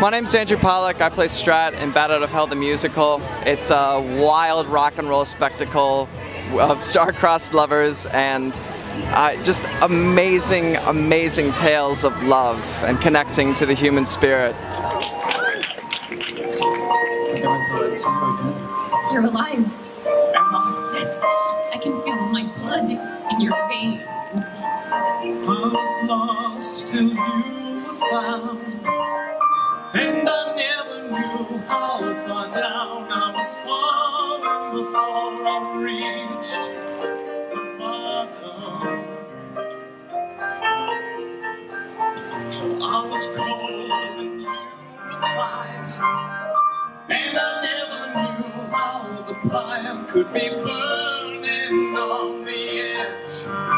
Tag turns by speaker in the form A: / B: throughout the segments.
A: My name's Andrew Polec. I play Strat in Bat Out of Hell the musical. It's a wild rock and roll spectacle of star-crossed lovers and uh, just amazing, amazing tales of love and connecting to the human spirit.
B: You're alive. Yes, I can feel my blood in your veins.
C: I was lost till you were found. How far down I was falling before I reached the bottom. I was cold and fire. And I never knew how the fire could be burning on the edge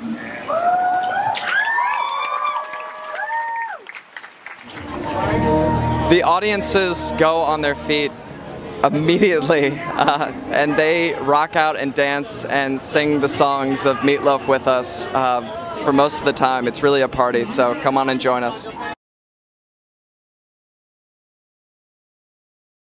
C: The
A: audiences go on their feet immediately uh, and they rock out and dance and sing the songs of Meat Loaf with us uh, for most of the time. It's really a party, so come on and join us.